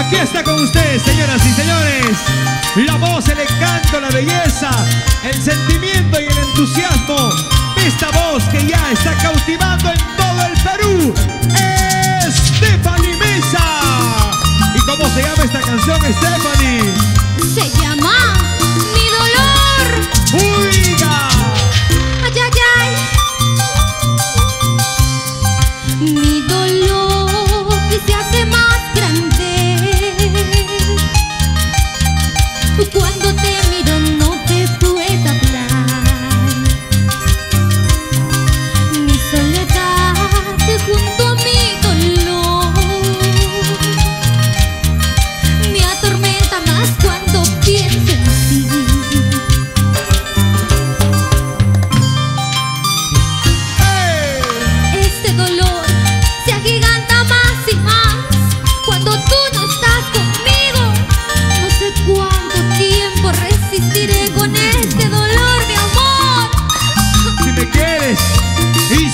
Aquí está con ustedes, señoras y señores, la voz, el encanto, la belleza, el sentimiento y el entusiasmo.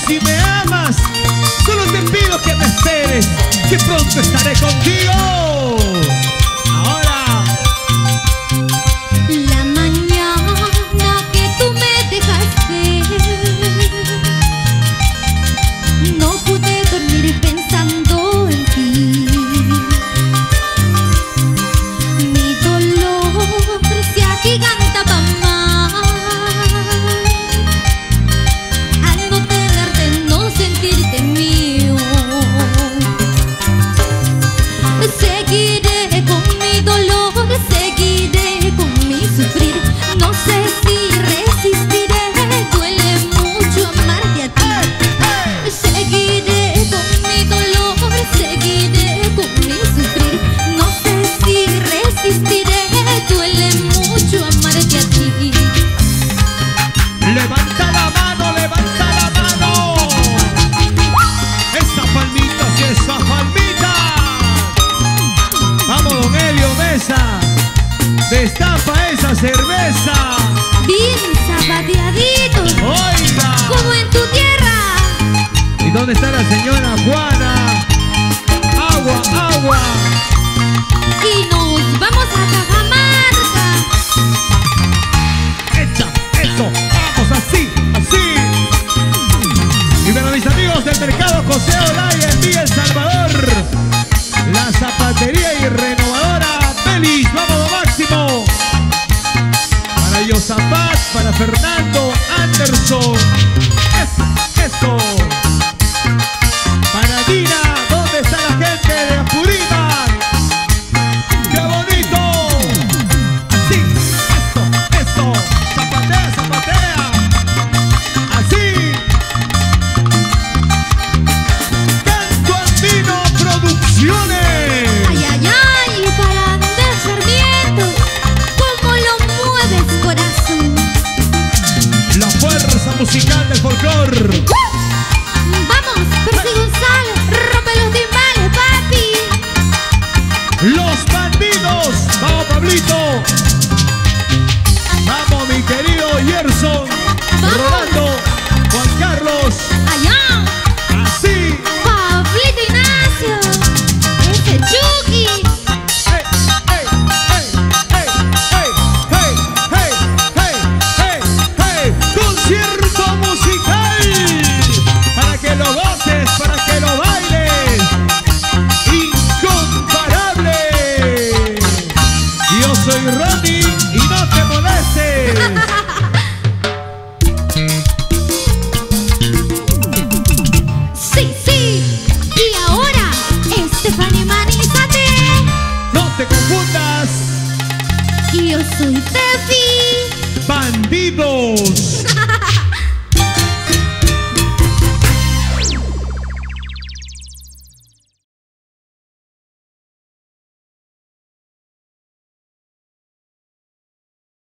Si me amas, solo te pido que me esperes, que pronto estaré contigo. destapa esa cerveza. Bien zapateaditos. Oiga. Como en tu tierra. ¿Y dónde está la señora Juana? Agua, agua. Y nos vamos a Cajamarca. Fernando Anderson. Es, eso. soy Pepi. ¡Bandidos!